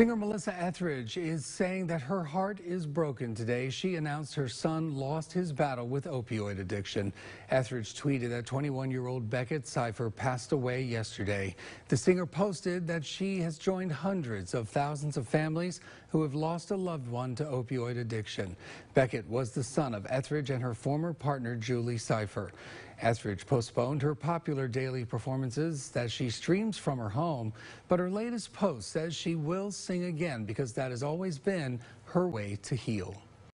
Singer Melissa Etheridge is saying that her heart is broken today. She announced her son lost his battle with opioid addiction. Etheridge tweeted that 21-year-old Beckett Cypher passed away yesterday. The singer posted that she has joined hundreds of thousands of families who have lost a loved one to opioid addiction. Beckett was the son of Etheridge and her former partner Julie Cypher. Etheridge postponed her popular daily performances that she streams from her home, but her latest post says she will sing again because that has always been her way to heal.